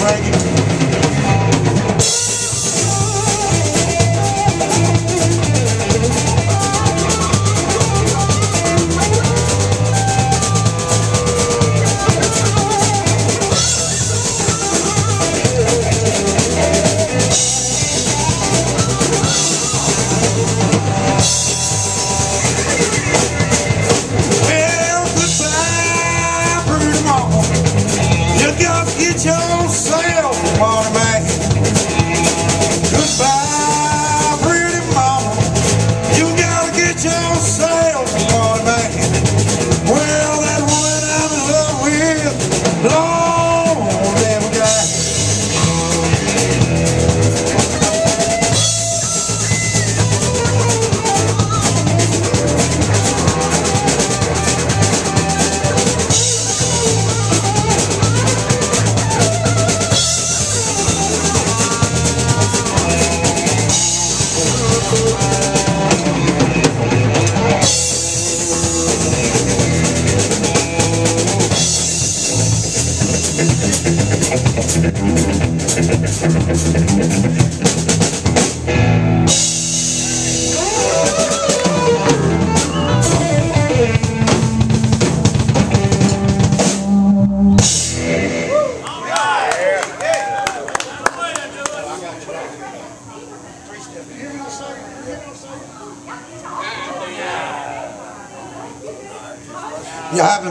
Frankie.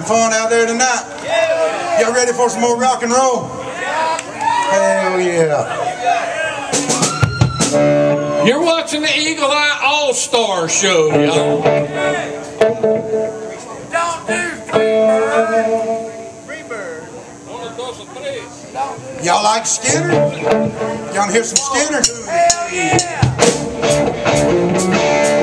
Fun out there tonight? Y'all ready for some more rock and roll? Hell yeah. You're watching the Eagle Eye All Star Show, y'all. Don't do Freebird. Freebird. Y'all like Skynyrd? Y'all wanna hear some Skynyrd? Hell yeah!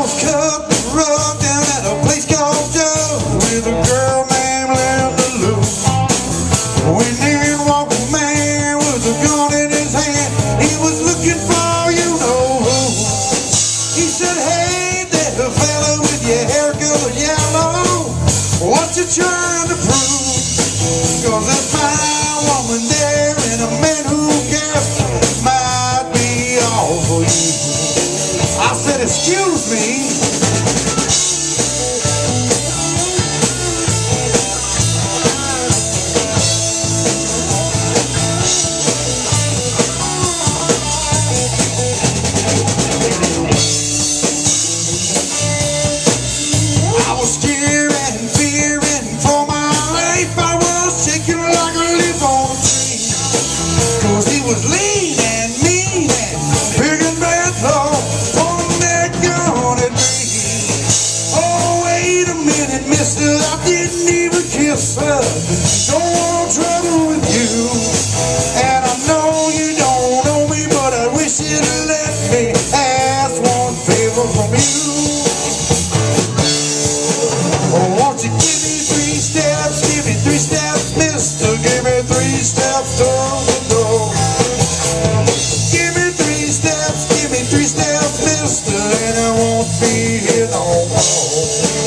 Well, I was cut the rug down at a place Don't want trouble with you. And I know you don't know me, but I wish you'd let me ask one favor from you. Oh, won't you give me three steps? Give me three steps, mister. Give me three steps to the door. Give me three steps, give me three steps, mister, and I won't be here no more.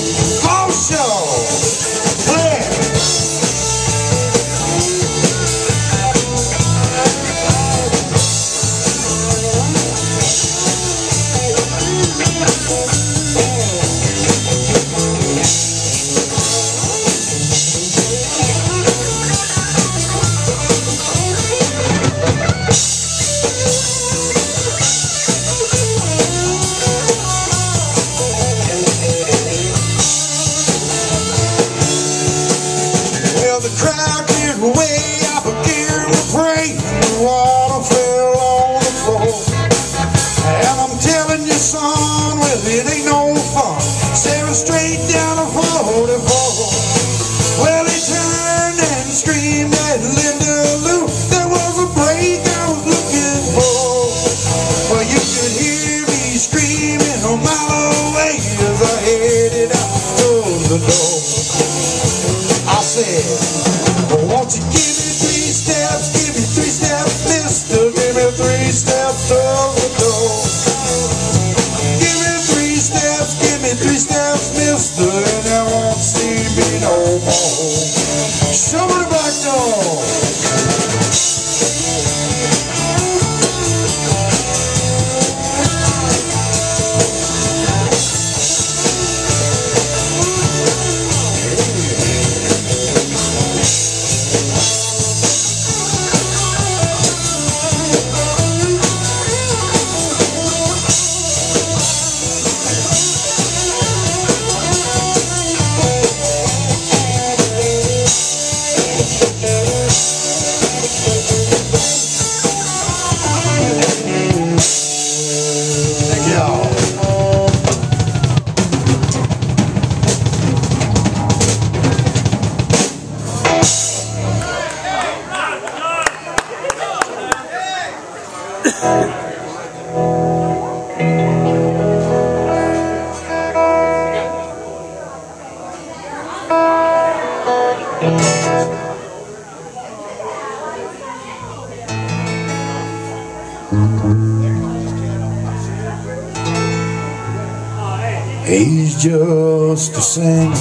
He's just a singer,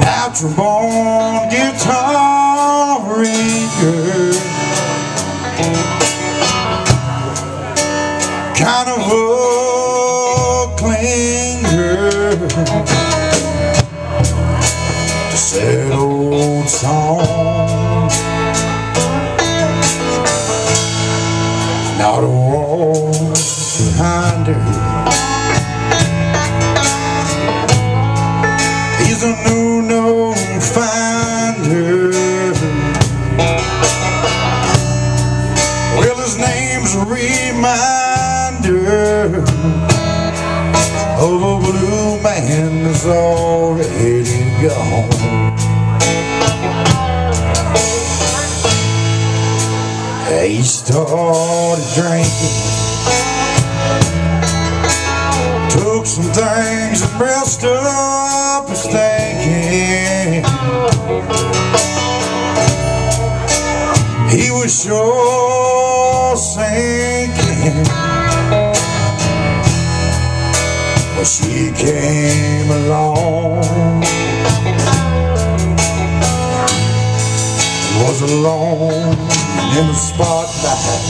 natural born. old songs Not a wall behind her was sure sinking When she came along Was alone in the spotlight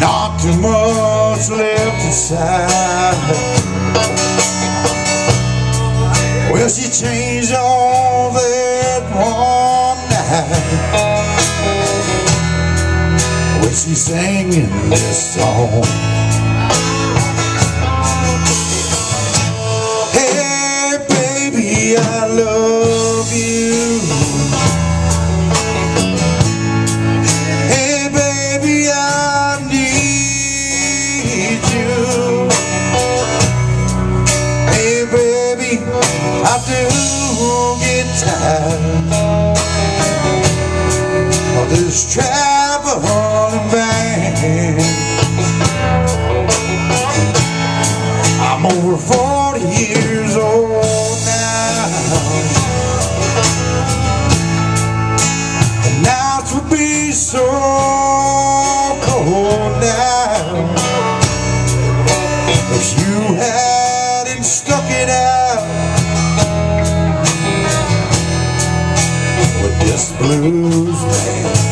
Not too much left inside Well, she changed all side when she's singing this song. If you hadn't stuck it out. With this blues man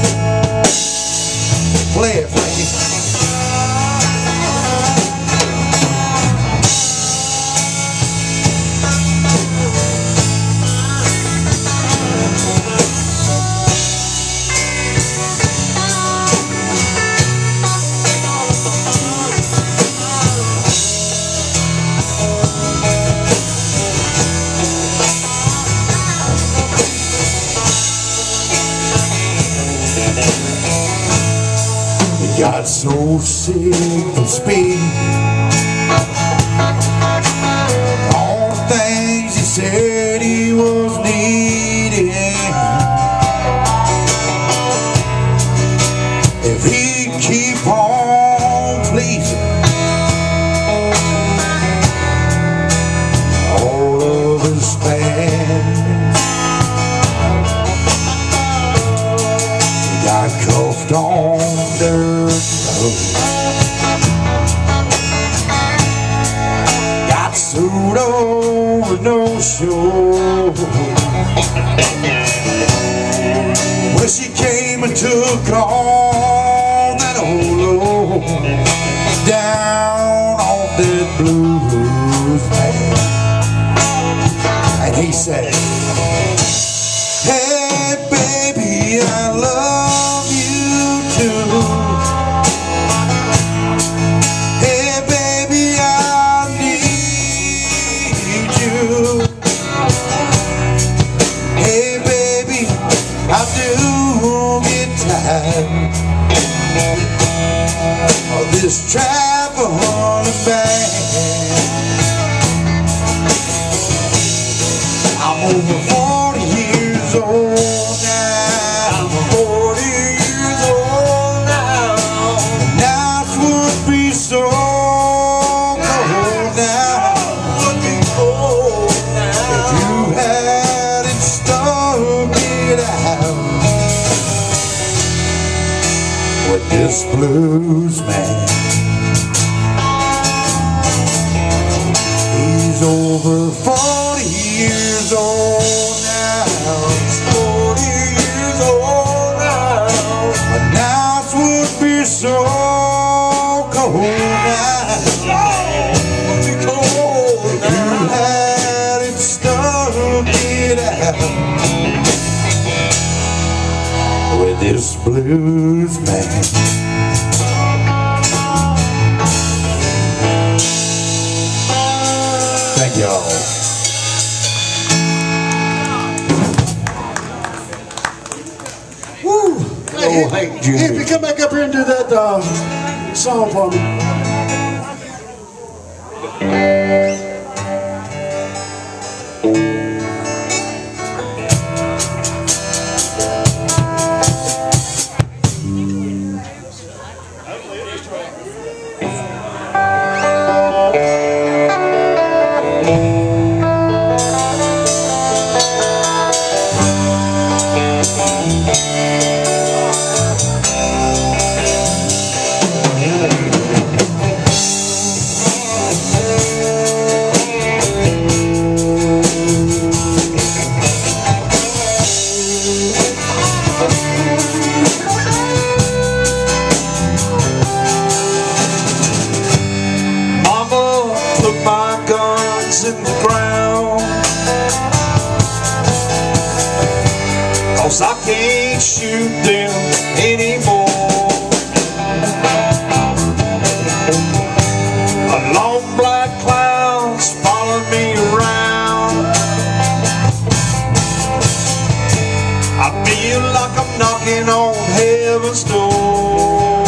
see the speed blues man. He's over 40 years old now. 40 years old now. Would be cold Would be cold You had it out With this blues man. will hate you. If you come back up here and do that uh, song for me. Música Yeah. feel like I'm knocking on heaven's door.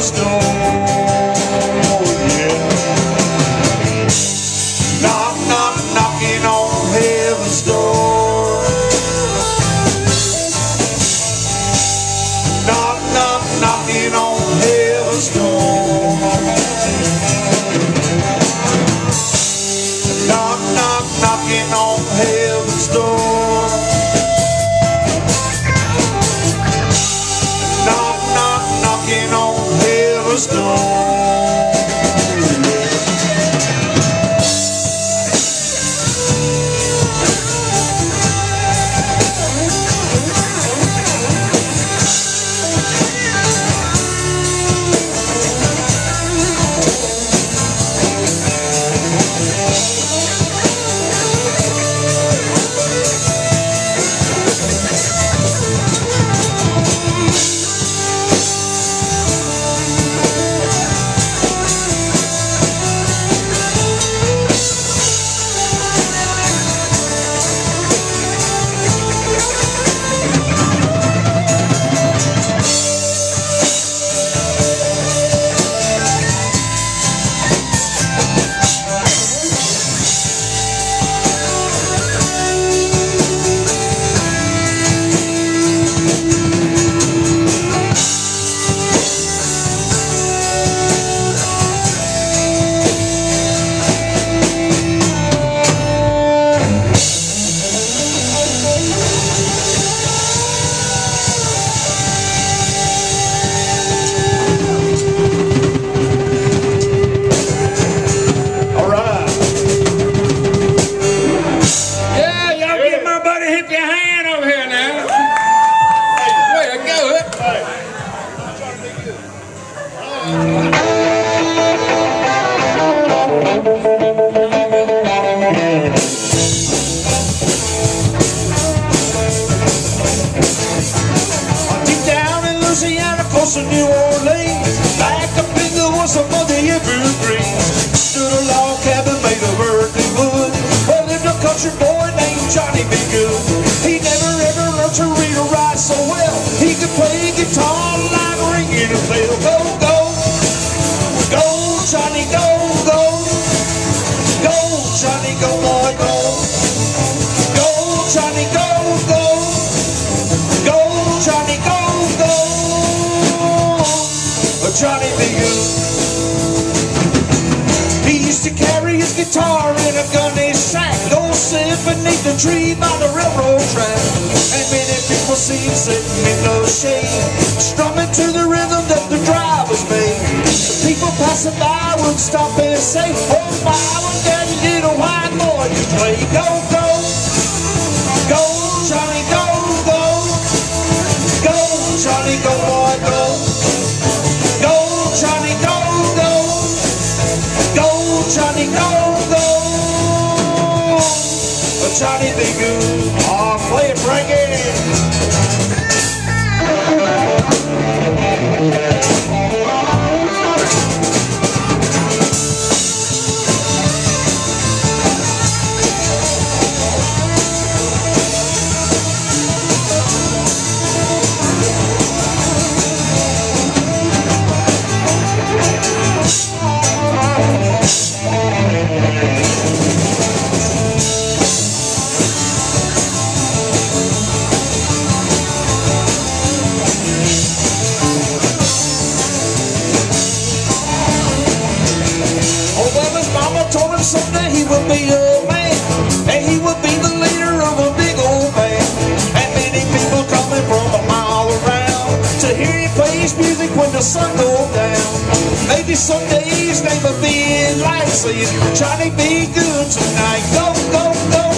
Stone. carry his guitar in a gunny sack. Go sit beneath the tree by the railroad track. And many people seen sitting in no shade, strumming to the rhythm that the drivers made. People passing by would stop and say, Oh my, what Daddy did a white boy, you play go, go, go, Johnny, go, go, go, Johnny, go. Johnny Go Go. Johnny the Goo. Oh, play it, break it. days, they for being light. So you try to be good tonight. Go, go, go.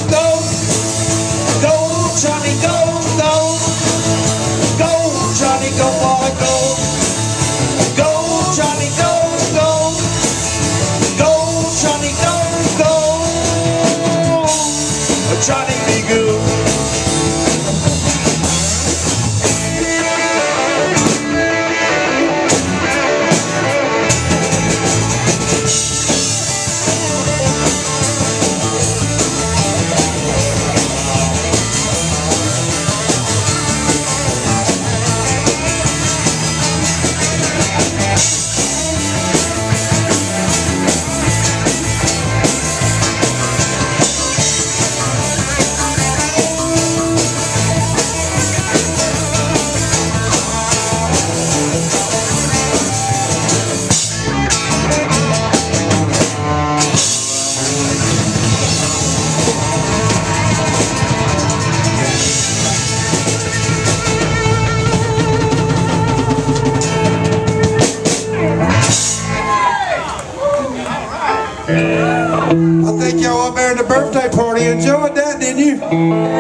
You?